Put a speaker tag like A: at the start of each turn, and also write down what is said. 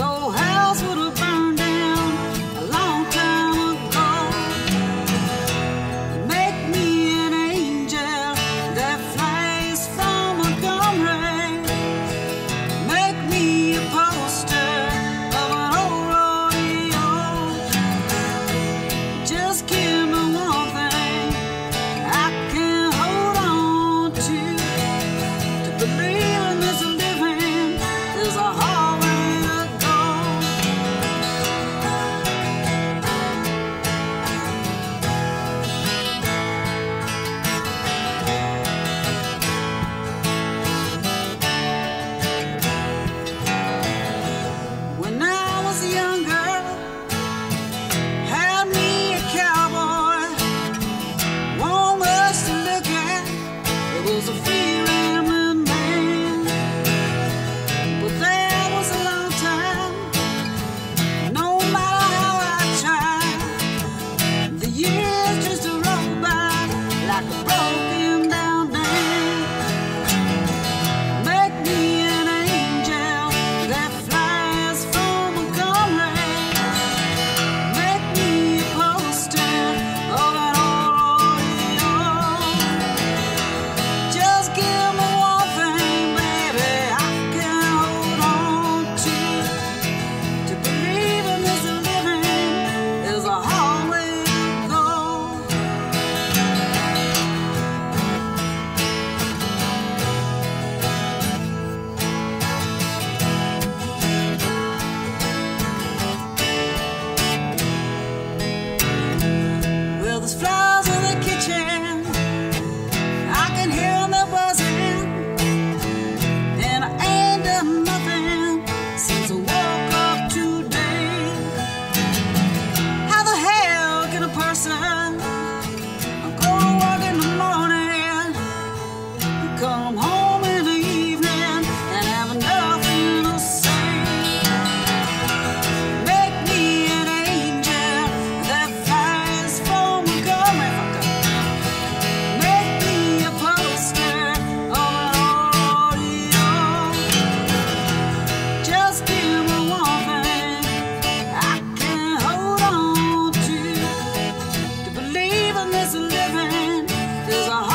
A: so Jesus. is living There's a